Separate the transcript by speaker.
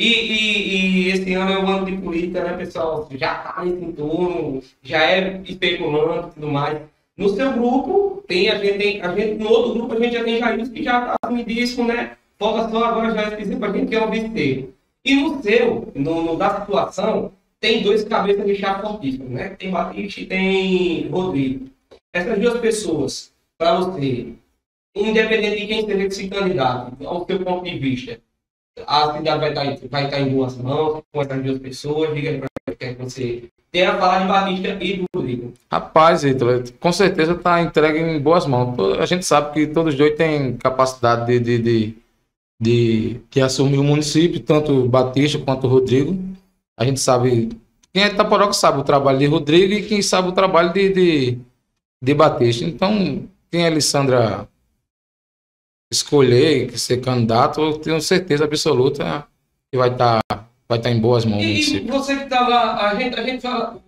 Speaker 1: E, e, e, esse ano é o ano de política, né, pessoal? Já está nesse entorno, já é especulante e tudo mais. No seu grupo, tem a gente, tem, a gente, no outro grupo, a gente já tem Jair que já está assumindo disco, né? Falta só agora já esquecer para a gente que é o vice E no seu, no, no, da situação, tem dois cabeças de chave fortíssimos, né? Tem Batista e tem Rodrigo. Essas duas pessoas, para você, independente de quem seja esse candidato, ao seu ponto de vista, a cidade vai estar, vai estar em boas mãos com essas duas pessoas. Diga para que você tem a falar de Batista e do Rodrigo.
Speaker 2: Rapaz, Ítalo, com certeza está entregue em boas mãos. A gente sabe que todos dois têm capacidade de, de, de, de, de assumir o município, tanto Batista quanto Rodrigo. A gente sabe. Quem é de Taporoca sabe o trabalho de Rodrigo e quem sabe o trabalho de, de, de Batista. Então, quem é Alessandra escolher ser candidato, eu tenho certeza absoluta que vai estar vai estar em boas mãos.
Speaker 1: E, e você que estava, a gente, a gente fala,